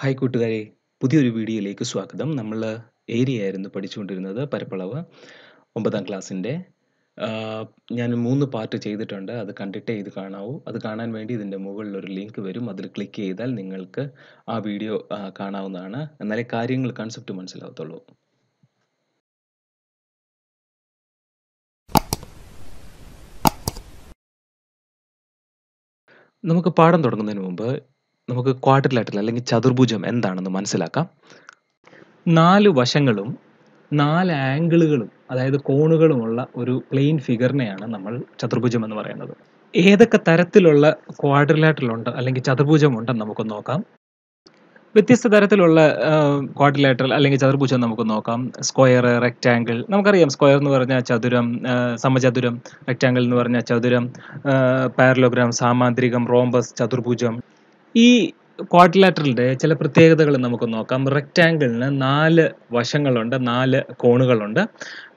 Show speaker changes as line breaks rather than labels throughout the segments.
Hi കൂട്ടുകാരെ പുതിയൊരു വീഡിയോയിലേക്ക് സ്വാഗതം. നമ്മൾ ഏരിയ ആയിരുന്നു പഠിച്ചുകൊണ്ടിരുന്നത് പരപ്പളവ് ഒമ്പതാം ക്ലാസ്സിന്റെ. ഞാൻ മൂന്ന് പാർട്ട് ചെയ്തിട്ടുണ്ട്. അത് കണ്ടിട്ടേ ഇത് കാണാവൂ. അത് കാണാൻ വേണ്ടി ഇതിന്റെ മുകളിൽ ഒരു ലിങ്ക് വരും. അതിൽ ക്ലിക്ക് ചെയ്താൽ നിങ്ങൾക്ക് ആ വീഡിയോ കാണാവുന്നതാണ്. എന്നാലേ കാര്യങ്ങൾ കൺസെപ്റ്റ് മനസ്സിലാവത്തുള്ളൂ. നമുക്ക് പാഠം തുടങ്ങുന്നതിന് മുമ്പ് നമുക്ക് ക്വാർട്ടർ ലാറ്ററൽ അല്ലെങ്കിൽ ചതുർഭുജം എന്താണെന്ന് മനസ്സിലാക്കാം. നാല് വശങ്ങളും നാല് ആംഗിളുകളും അതായത് കോണുകളുമുള്ള ഒരു പ്ലെയിൻ ഫിഗറിനെയാണ് നമ്മൾ ചതുർഭുജം എന്ന് പറയുന്നത്. ഏതൊക്കെ തരത്തിലുള്ള ക്വാഡ്രിലാറ്ററലുണ്ട് അല്ലെങ്കിൽ ചതുർഭുജം ഉണ്ടെന്ന് നമുക്ക് നോക്കാം. വ്യത്യസ്ത തരത്തിലുള്ള ക്വാഡ്രിലാറ്ററൽ അല്ലെങ്കിൽ ചതുർഭുജം നമുക്ക് നോക്കാം. സ്ക്വയർ റെക്റ്റാങ്കിൾ നമുക്കറിയാം സ്ക്വയർ എന്ന് പറഞ്ഞാൽ ചതുരം സമചതുരം റെക്റ്റാങ്കിൾ എന്ന് പറഞ്ഞാൽ ചതുരം പാരലോഗ്രാം സാമാന്ത്രികം റോംബസ് ചതുർഭുജം. ഈ ക്വാഡ്രിലാറ്ററലിന്റെ ചില പ്രത്യേകതകൾ നമുക്ക് നോക്കാം. റെക്റ്റാങ്കിളിന് നാല് വശങ്ങളുണ്ട് നാല് കോണുകളുണ്ട്.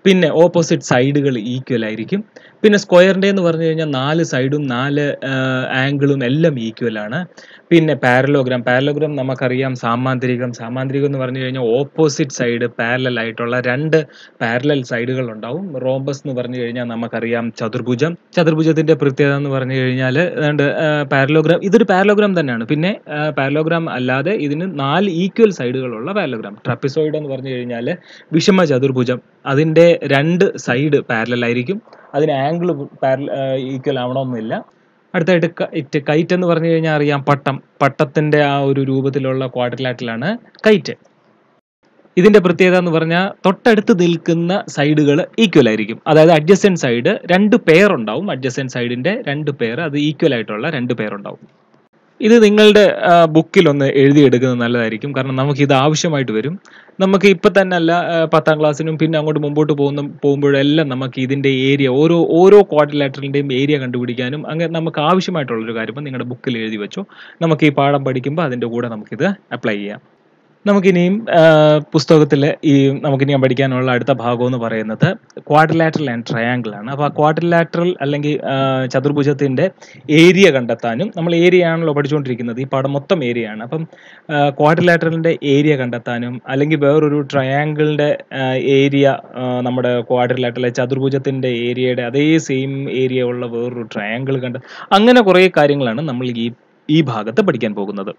പിന്നെ ഓപ്പോസിറ്റ് സൈഡുകൾ ഈക്വൽ ആയിരിക്കും. പിന്നെ സ്ക്വയറിന്റെ എന്ന് പറഞ്ഞു കഴിഞ്ഞാൽ നാല് സൈഡും നാല് ആംഗിളും എല്ലാം ഈക്വൽ ആണ്. പിന്നെ പാരലോഗ്രാം പാരലോഗ്രാം നമുക്കറിയാം സാമാന്തരികം. സാമാന്തരികം എന്ന് പറഞ്ഞു കഴിഞ്ഞാൽ ഓപ്പോസിറ്റ് സൈഡ് പാരലൽ ആയിട്ടുള്ള രണ്ട് പാരലൽ സൈഡുകൾ ഉണ്ടാവും. റോംബസ് എന്ന് പറഞ്ഞു കഴിഞ്ഞാൽ നമുക്കറിയാം ചതുർഭുജം. ചതുർഭുജത്തിന്റെ പ്രത്യേകത എന്ന് പറഞ്ഞു കഴിഞ്ഞാൽ രണ്ട് പാരലോഗ്രാം ഇതൊരു പാരലോഗ്രാം തന്നെയാണ്. പിന്നെ പാരലോഗ്രാം അല്ലാതെ ഇതിന് നാല് ഈക്വൽ സൈഡുകളുള്ള പാരലോഗ്രാം ട്രപ്പിസോയിഡ് എന്ന് പറഞ്ഞു കഴിഞ്ഞാൽ വിഷമ ചതുർഭുജം അതിന്റെ രണ്ട് സൈഡ് പാരലൽ ആയിരിക്കും. അതിന് ആംഗിൾ പാരൽ ഈക്വൽ ആവണമെന്നില്ല. അടുത്തായിട്ട് കൈറ്റ് കൈറ്റ് എന്ന് പറഞ്ഞു കഴിഞ്ഞാൽ അറിയാം പട്ടം. പട്ടത്തിന്റെ ആ ഒരു രൂപത്തിലുള്ള ക്വാഡ്രിലാറ്റിലാണ് കൈറ്റ് ഇതിന്റെ പ്രത്യേകത എന്ന് പറഞ്ഞാൽ തൊട്ടടുത്ത് നിൽക്കുന്ന സൈഡുകൾ ഈക്വൽ ആയിരിക്കും. അതായത് അഡ്ജസ്റ്റൻ സൈഡ് രണ്ട് പെയർ ഉണ്ടാവും. അഡ്ജസ്റ്റൻ സൈഡിന്റെ രണ്ട് പെയർ അത് ഈക്വൽ ആയിട്ടുള്ള രണ്ട് പെയർ ഉണ്ടാവും. ഇത് നിങ്ങളുടെ ബുക്കിൽ ഒന്ന് എഴുതിയെടുക്കുന്നത് നല്ലതായിരിക്കും. കാരണം നമുക്ക് ഇത് ആവശ്യമായിട്ട് വരും. നമുക്ക് ഇപ്പം തന്നെ അല്ല പത്താം ക്ലാസ്സിനും പിന്നെ അങ്ങോട്ട് മുമ്പോട്ട് പോകുന്ന പോകുമ്പോഴെല്ലാം നമുക്ക് ഇതിന്റെ ഏരിയ ഓരോ ഓരോ ക്വാഡ്രിലാറ്ററിന്റെയും ഏരിയ കണ്ടുപിടിക്കാനും അങ്ങനെ നമുക്ക് ആവശ്യമായിട്ടുള്ളൊരു കാര്യം നിങ്ങളുടെ ബുക്കിൽ എഴുതി വെച്ചോ. നമുക്ക് ഈ പാഠം പഠിക്കുമ്പോൾ അതിന്റെ കൂടെ നമുക്കിത് അപ്ലൈ ചെയ്യാം. നമുക്കിനിയും പുസ്തകത്തിൽ ഈ നമുക്കിനിയും പഠിക്കാനുള്ള അടുത്ത ഭാഗം എന്ന് പറയുന്നത് ക്വാഡ്രിലാറ്ററൽ ആൻഡ് ട്രയാങ്കിൾ ആണ്. അപ്പോൾ ആ ക്വാഡ്രിലാറ്ററൽ അല്ലെങ്കിൽ ചതുർഭുജത്തിന്റെ ഏരിയ കണ്ടെത്താനും നമ്മൾ ഏരിയ ആണല്ലോ പഠിച്ചുകൊണ്ടിരിക്കുന്നത്. ഈ പാഠം മൊത്തം ഏരിയ ആണ്. അപ്പം ക്വാഡ്രിലാറ്ററലിന്റെ ഏരിയ കണ്ടെത്താനും അല്ലെങ്കിൽ വേറൊരു ട്രയാങ്കിളിന്റെ ഏരിയ നമ്മുടെ ക്വാഡ്രിലാറ്ററൽ ചതുർഭുജത്തിന്റെ ഏരിയയുടെ അതേ സെയിം ഏരിയ ഉള്ള വേറൊരു ട്രയാങ്കിൾ കണ്ട അങ്ങനെ കുറേ കാര്യങ്ങളാണ് നമ്മൾ ഈ ഈ ഭാഗത്ത് പഠിക്കാൻ പോകുന്നത്.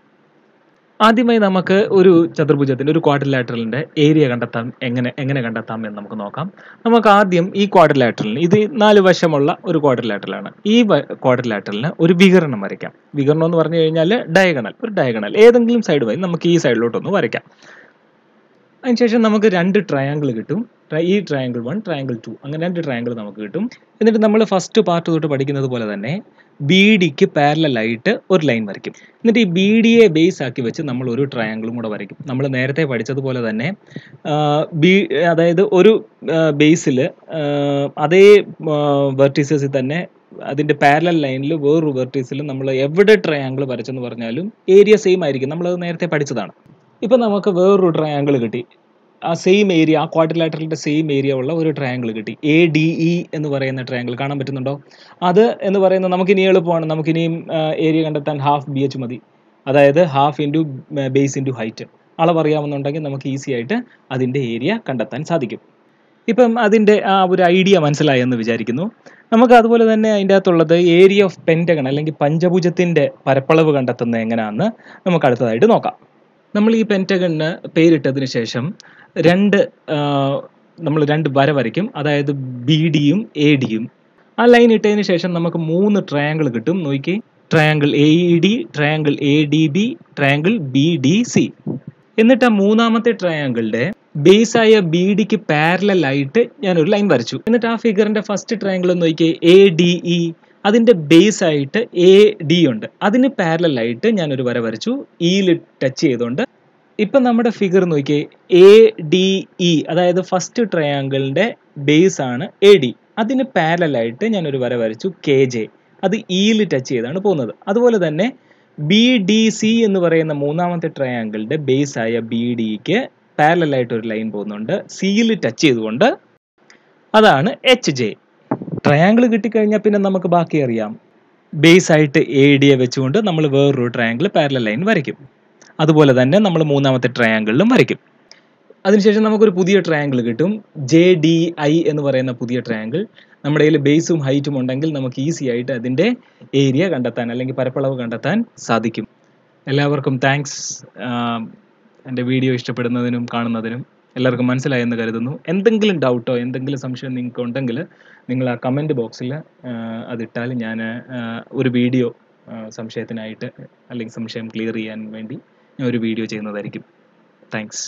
ആദ്യമായി നമുക്ക് ഒരു ചതുർഭുജത്തിന്റെ ഒരു ക്വാഡ്രിലാറ്ററലിന്റെ ഏരിയ കണ്ടെത്താം. എങ്ങനെ എങ്ങനെ കണ്ടെത്താം എന്ന് നമുക്ക് നോക്കാം. നമുക്ക് ആദ്യം ഈ ക്വാഡ്രിലാറ്ററലിന് ഇത് നാല് വശമുള്ള ഒരു ക്വാഡ്രിലാറ്ററലാണ് ഈ ക്വാഡ്രിലാറ്ററലിന് ഒരു വികരണം വരയ്ക്കാം. വികരണം എന്ന് പറഞ്ഞു കഴിഞ്ഞാൽ ഡയഗണൽ ഒരു ഡയഗണൽ ഏതെങ്കിലും സൈഡ് വഴി നമുക്ക് ഈ സൈഡിലോട്ടൊന്ന് വരയ്ക്കാം. അതിനുശേഷം നമുക്ക് രണ്ട് ട്രയാങ്കിൾ കിട്ടും. ഈ ട്രയാങ്കിൾ വൺ ട്രയാങ്കിൾ ടു അങ്ങനെ രണ്ട് ട്രയാങ്കിൾ നമുക്ക് കിട്ടും. എന്നിട്ട് നമ്മൾ ഫസ്റ്റ് പാർട്ട് തൊട്ട് പഠിക്കുന്നത് പോലെ തന്നെ ബി ഡിക്ക് പാരലായിട്ട് ഒരു ലൈൻ വരയ്ക്കും. എന്നിട്ട് ഈ ബി ഡിയെ ബേസ് ആക്കി വെച്ച് നമ്മൾ ഒരു ട്രയാങ്കിളും കൂടെ വരയ്ക്കും. നമ്മൾ നേരത്തെ പഠിച്ചതുപോലെ തന്നെ ബി അതായത് ഒരു ബേസിൽ അതേ വെർട്ടീസസിൽ തന്നെ അതിന്റെ പാരലൽ ലൈനിൽ വേറൊരു വെർട്ടീസിൽ നമ്മൾ എവിടെ ട്രയാങ്കിൾ വരച്ചെന്ന് പറഞ്ഞാലും ഏരിയ സെയിം ആയിരിക്കും. നമ്മളത് നേരത്തെ പഠിച്ചതാണ്. ഇപ്പം നമുക്ക് വേറൊരു ട്രയാങ്കിൾ കിട്ടി. ആ സെയിം ഏരിയ ആ ക്വാഡ്രിലാറ്ററിന്റെ സെയിം ഏരിയ ഉള്ള ഒരു ട്രയാങ്കിൾ കിട്ടി. എ ഡി ഇ എന്ന് പറയുന്ന ട്രയാങ്കിൾ കാണാൻ പറ്റുന്നുണ്ടോ? അത് എന്ന് പറയുന്നത് നമുക്കിനി എളുപ്പമാണ്. നമുക്കിനിയും ഏരിയ കണ്ടെത്താൻ ഹാഫ് ബി എച്ച് മതി. അതായത് half into base into height അളവറിയാമെന്നുണ്ടെങ്കിൽ നമുക്ക് ഈസി ആയിട്ട് അതിന്റെ ഏരിയ കണ്ടെത്താൻ സാധിക്കും. ഇപ്പം അതിന്റെ ആ ഒരു ഐഡിയ മനസ്സിലായി എന്ന് വിചാരിക്കുന്നു. നമുക്ക് അതുപോലെ തന്നെ അതിന്റെ അകത്തുള്ളത് ഏരിയ ഓഫ് പെന്റഗൺ അല്ലെങ്കിൽ പഞ്ചഭുജത്തിന്റെ പരപ്പളവ് കണ്ടെത്തുന്നത് എങ്ങനെയാണെന്ന് നമുക്ക് അടുത്തതായിട്ട് നോക്കാം. നമ്മൾ ഈ പെന്റഗണിന് പേരിട്ടതിന് ശേഷം രണ്ട് നമ്മൾ രണ്ട് വര വരയ്ക്കും. അതായത് ബി ഡിയും എ ഡിയും ആ ലൈൻ ഇട്ടതിന് ശേഷം നമുക്ക് മൂന്ന് ട്രയാങ്കിൾ കിട്ടും. നോക്കി triangle A E D triangle A D B triangle B D C എന്നിട്ട് ആ മൂന്നാമത്തെ ട്രയാങ്കിളിന്റെ ബേസ് ആയ ബി ഡിക്ക് പാരലായിട്ട് ഞാനൊരു ലൈൻ വരച്ചു. എന്നിട്ട് ആ ഫിഗറിന്റെ ഫസ്റ്റ് ട്രയാങ്കിൾ ഒന്ന് നോക്കിയേ എ ഡി ഇ അതിന്റെ ബേസ് ആയിട്ട് എ ഡി ഉണ്ട്. അതിന് പാരലായിട്ട് ഞാനൊരു വര വരച്ചു. ഇയിൽ ടച്ച് ചെയ്തുകൊണ്ട് ഇപ്പം നമ്മുടെ ഫിഗർ നോക്കിയേ എ ഡി ഇ അതായത് ഫസ്റ്റ് ട്രയാങ്കിളിന്റെ ബേസ് ആണ് എ ഡി അതിന് പാരലായിട്ട് ഞാനൊരു വര വരച്ചു കെ ജെ അത് ഇയിൽ ടച്ച് ചെയ്താണ് പോകുന്നത്. അതുപോലെ തന്നെ ബി ഡി സി എന്ന് പറയുന്ന മൂന്നാമത്തെ ട്രയാങ്കിളിന്റെ ബേസ് ആയ ബി ഡിക്ക് പാരലായിട്ട് ഒരു ലൈൻ പോകുന്നുണ്ട്. സിയിൽ ടച്ച് ചെയ്തുകൊണ്ട് അതാണ് എച്ച് ജെ ട്രയാങ്കിൾ കിട്ടിക്കഴിഞ്ഞാൽ പിന്നെ നമുക്ക് ബാക്കി അറിയാം. ബേസ് ആയിട്ട് എ ഡിയെ വെച്ചുകൊണ്ട് നമ്മൾ വേറൊരു ട്രയാങ്കിൾ പാരലൽ ലൈൻ വരയ്ക്കും. അതുപോലെ തന്നെ നമ്മൾ മൂന്നാമത്തെ ട്രയാങ്കിളിലും വരയ്ക്കും. അതിനുശേഷം നമുക്കൊരു പുതിയ ട്രയാങ്കിൾ കിട്ടും. ജെ ഡി ഐ എന്ന് പറയുന്ന പുതിയ ട്രയാങ്കിൾ നമ്മുടെ കയ്യിൽ ബേസും ഹൈറ്റും ഉണ്ടെങ്കിൽ നമുക്ക് ഈസി ആയിട്ട് അതിന്റെ ഏരിയ കണ്ടെത്താൻ അല്ലെങ്കിൽ പരപ്പളവ് കണ്ടെത്താൻ സാധിക്കും. എല്ലാവർക്കും താങ്ക്സ് എന്റെ വീഡിയോ ഇഷ്ടപ്പെടുന്നതിനും കാണുന്നതിനും എല്ലാവർക്കും മനസ്സിലായെന്ന് കരുതുന്നു. എന്തെങ്കിലും ഡൗട്ടോ എന്തെങ്കിലും സംശയം നിങ്ങൾക്ക് ഉണ്ടെങ്കിൽ നിങ്ങൾ ആ കമന്റ് ബോക്സിൽ അതിട്ടാൽ ഞാൻ ഒരു വീഡിയോ സംശയത്തിനായിട്ട് അല്ലെങ്കിൽ സംശയം ക്ലിയർ ചെയ്യാൻ വേണ്ടി ഒരു വീഡിയോ ചെയ്യുന്നതായിരിക്കും. താങ്ക്സ്